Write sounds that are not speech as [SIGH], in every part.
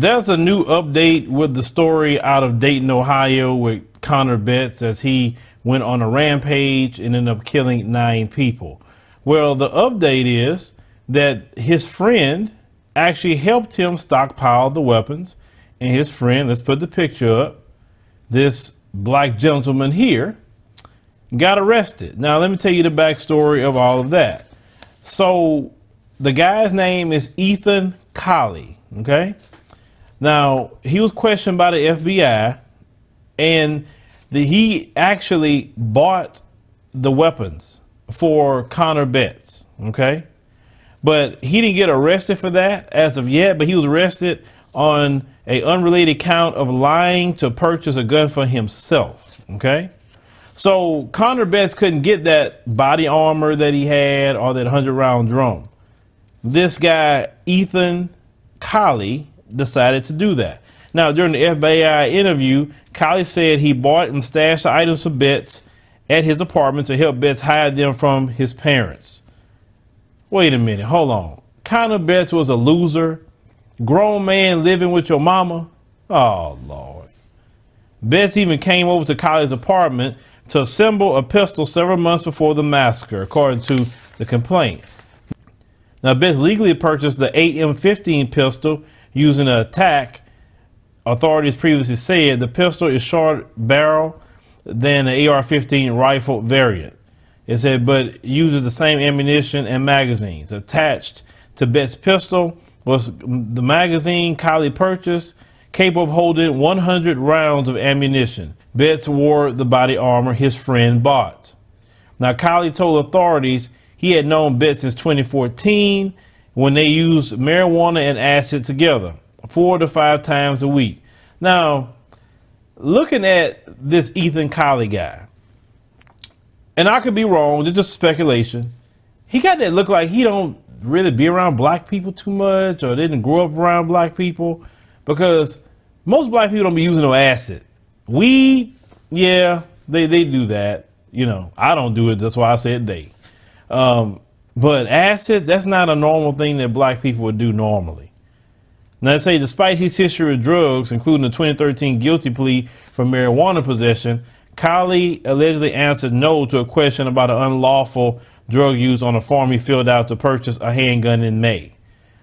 There's a new update with the story out of Dayton, Ohio, with Connor Betts as he went on a rampage and ended up killing nine people. Well, the update is that his friend actually helped him stockpile the weapons, and his friend, let's put the picture up, this black gentleman here, got arrested. Now, let me tell you the backstory of all of that. So, the guy's name is Ethan Kollie, okay? Now, he was questioned by the FBI, and the, he actually bought the weapons for Connor Betts, okay? But he didn't get arrested for that as of yet, but he was arrested on a unrelated count of lying to purchase a gun for himself, okay? So Connor Betts couldn't get that body armor that he had or that 100 round drum. This guy, Ethan Kollie, decided to do that. Now, during the FBI interview, Kollie said he bought and stashed the items for Betts at his apartment to help Betts hide them from his parents. Wait a minute, hold on. Connor Betts was a loser, grown man living with your mama. Oh, Lord. Betts even came over to Kollie's apartment to assemble a pistol several months before the massacre, according to the complaint. Now, Betts legally purchased the AR-15 pistol using an attack. Authorities previously said the pistol is short barrel than the AR-15 rifle variant. It said, but uses the same ammunition and magazines. Attached to Betts' pistol was the magazine Kollie purchased, capable of holding 100 rounds of ammunition. Betts wore the body armor his friend bought. Now, Kollie told authorities he had known Betts since 2014 when they use marijuana and acid together four to five times a week. Now, looking at this Ethan Kollie guy, and I could be wrong, it's just speculation. He got that look like he don't really be around black people too much or didn't grow up around black people because most black people don't be using no acid. Weed, yeah, they, they do that. You know, I don't do it. That's why I said they. Um, but acid, that's not a normal thing that black people would do normally. Now, they say despite his history of drugs, including the 2013 guilty plea for marijuana possession, Kollie allegedly answered no to a question about an unlawful drug use on a form he filled out to purchase a handgun in May.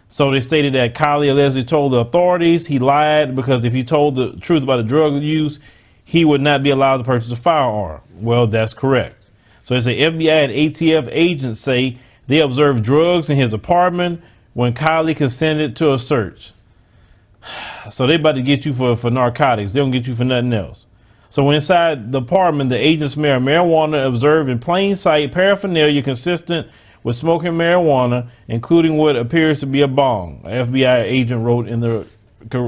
So they stated that Kollie allegedly told the authorities he lied because if he told the truth about the drug use, he would not be allowed to purchase a firearm. Well, that's correct. So it's a FBI and ATF agents say they observed drugs in his apartment when Kollie consented to a search. [SIGHS] So they about to get you for, for narcotics. They don't get you for nothing else. So inside the apartment, the agents smelled marijuana observed in plain sight paraphernalia consistent with smoking marijuana, including what appears to be a bong. An FBI agent wrote in the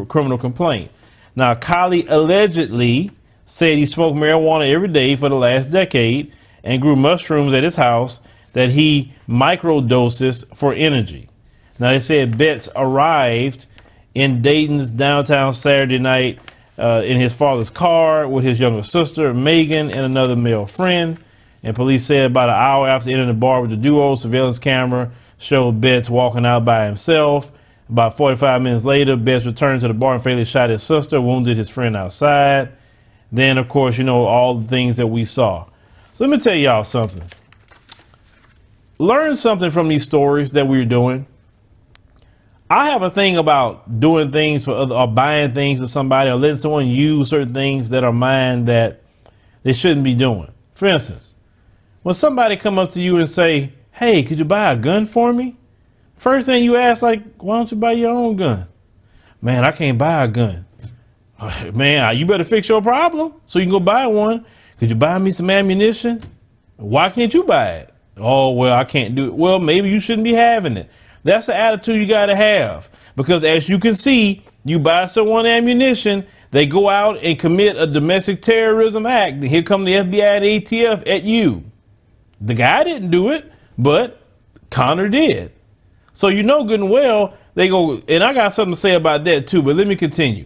criminal complaint. Now, Kollie allegedly said he smoked marijuana every day for the last decade and grew mushrooms at his house that he microdoses for energy. Now they said Betts arrived in Dayton's downtown Saturday night uh, in his father's car with his younger sister Megan and another male friend. And police said about an hour after entering the bar with the duo, surveillance camera showed Betts walking out by himself. About 45 minutes later, Betts returned to the bar and fatally shot his sister, wounded his friend outside. Then, of course, you know, all the things that we saw. So let me tell y'all something. Learn something from these stories that we're doing. I have a thing about doing things for other, or buying things for somebody or letting someone use certain things that are mine that they shouldn't be doing. For instance, when somebody come up to you and say, "Hey, could you buy a gun for me?" First thing you ask, like, "Why don't you buy your own gun?" Man, I can't buy a gun. [LAUGHS] Man, uh, you better fix your problem so you can go buy one. Could you buy me some ammunition? Why can't you buy it? Oh, well, I can't do it. Well, maybe you shouldn't be having it. That's the attitude you got to have. Because as you can see, you buy someone ammunition, they go out and commit a domestic terrorism act. Here come the FBI and ATF at you. The guy didn't do it, but Connor did. So you know good and well, they go, and I got something to say about that too, but let me continue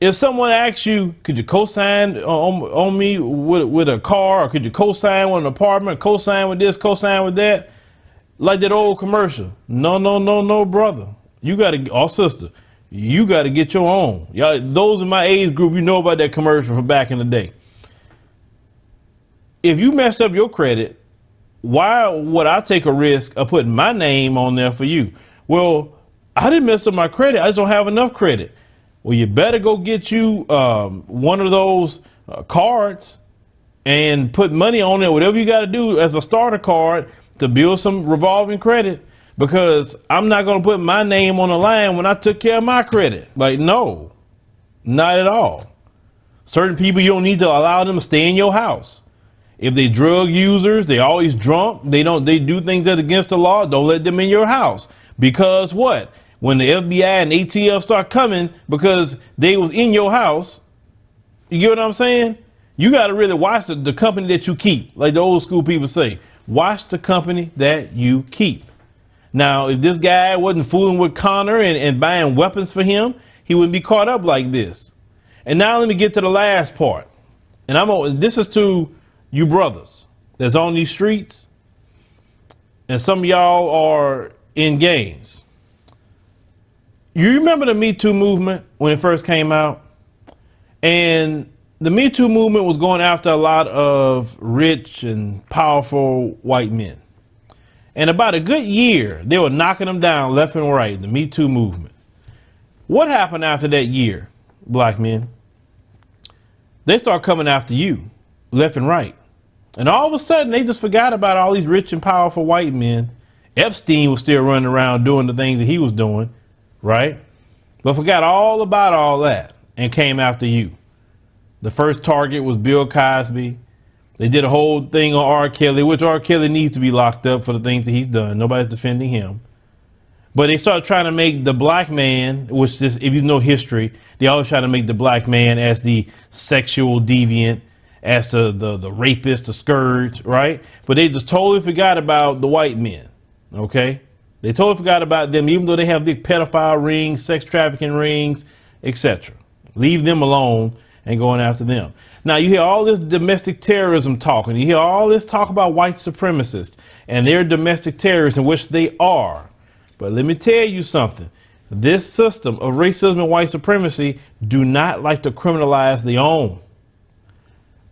if someone asks you, could you co-sign on, on me with, with a car, or could you co-sign with an apartment, co-sign with this, co-sign with that, like that old commercial? No, no, no, no, brother. You got to, or oh, sister, You got to get your own. Y'all, those in my age group, you know about that commercial from back in the day. If you messed up your credit, why would I take a risk of putting my name on there for you? Well, I didn't mess up my credit. I just don't have enough credit. Well, you better go get you um, one of those uh, cards and put money on it, whatever you got to do as a starter card to build some revolving credit because I'm not going to put my name on the line when I took care of my credit. Like, no, not at all. Certain people, you don't need to allow them to stay in your house. If they drug users, they always drunk, they don't, they do things that against the law, don't let them in your house. Because what? When the FBI and ATF start coming because they was in your house, you get what I'm saying? You got to really watch the, the company that you keep. Like the old school people say, watch the company that you keep. Now, if this guy wasn't fooling with Connor and, and buying weapons for him, he wouldn't be caught up like this. And now let me get to the last part. And I'm this is to you brothers that's on these streets. And some of y'all are in gangs. You remember the Me Too movement when it first came out? And the Me Too movement was going after a lot of rich and powerful white men. And about a good year, they were knocking them down left and right, the Me Too movement. What happened after that year, black men? They start coming after you, left and right. And all of a sudden, they just forgot about all these rich and powerful white men. Epstein was still running around doing the things that he was doing, right? But forgot all about all that and came after you. The first target was Bill Cosby. They did a whole thing on R. Kelly, which R. Kelly needs to be locked up for the things that he's done. Nobody's defending him. But they started trying to make the black man, which is, if you know history, they always try to make the black man as the sexual deviant, as the, the, the rapist, the scourge, right? But they just totally forgot about the white men, okay? They totally forgot about them, even though they have big pedophile rings, sex trafficking rings, etc. Leave them alone and going after them. Now you hear all this domestic terrorism talk, and you hear all this talk about white supremacists and their domestic terrorists, in which they are. But let me tell you something. This system of racism and white supremacy do not like to criminalize the own.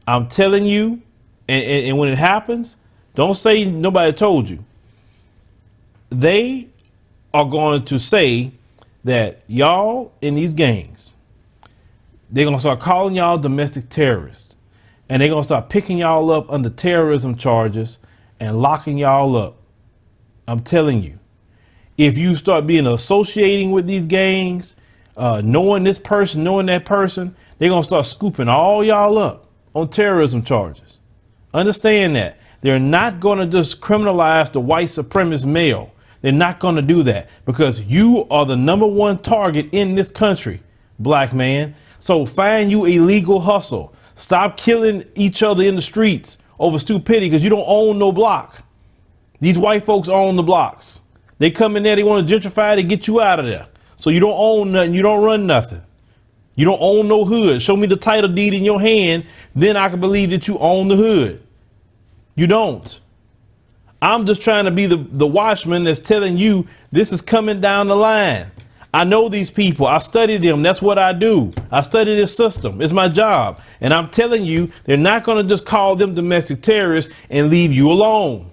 I'm telling you, and, and, and when it happens, don't say nobody told you. They are going to say that y'all in these gangs they're going to start calling y'all domestic terrorists. And they're going to start picking y'all up under terrorism charges and locking y'all up. I'm telling you. If you start being associating with these gangs, uh, knowing this person, knowing that person, they're going to start scooping all y'all up on terrorism charges. Understand that. They're not going to just criminalize the white supremacist male. They're not going to do that because you are the number one target in this country, black man. So find you a legal hustle. Stop killing each other in the streets over stupidity because you don't own no block. These white folks own the blocks. They come in there, they want to gentrify to get you out of there. So you don't own nothing, you don't run nothing. You don't own no hood. Show me the title deed in your hand, then I can believe that you own the hood. You don't. I'm just trying to be the, the watchman that's telling you this is coming down the line. I know these people. I study them. That's what I do. I study this system. It's my job. And I'm telling you, they're not going to just call them domestic terrorists and leave you alone.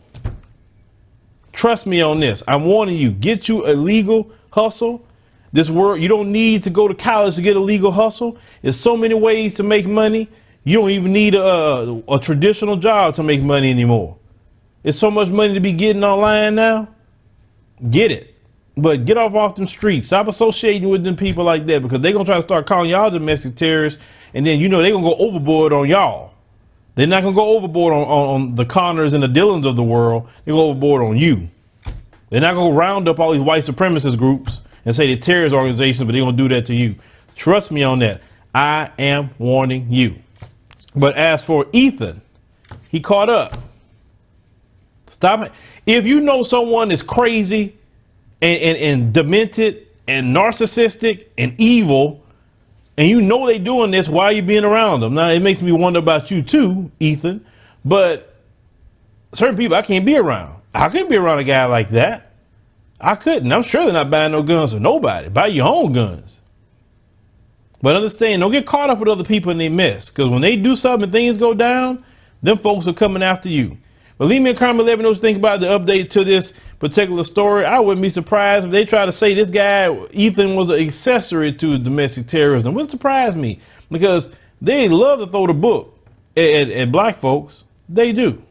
Trust me on this. I'm warning you. Get you a legal hustle. This world, you don't need to go to college to get a legal hustle. There's so many ways to make money. You don't even need a, a traditional job to make money anymore. There's so much money to be getting online now. Get it. But get off off them streets. Stop associating with them people like that because they're gonna try to start calling y'all domestic terrorists, and then you know they're gonna go overboard on y'all. They're not gonna go overboard on, on, on the Connors and the Dillons of the world. They go overboard on you. They're not gonna round up all these white supremacist groups and say they're terrorist organizations, but they're gonna do that to you. Trust me on that. I am warning you. But as for Ethan, he caught up. Stop it. If you know someone is crazy and, and, and demented and narcissistic and evil, and you know they doing this, why are you being around them? Now it makes me wonder about you too, Ethan. But certain people I can't be around. I can't be around a guy like that. I couldn't. I'm sure they're not buying no guns for nobody. Buy your own guns. But understand, don't get caught up with other people and they mess. Because when they do something and things go down, them folks are coming after you. But leave me a comment, let me know what you think about the update to this particular story. I wouldn't be surprised if they try to say this guy, Ethan, was an accessory to domestic terrorism. Wouldn't surprise me because they love to throw the book at, at, at black folks. They do.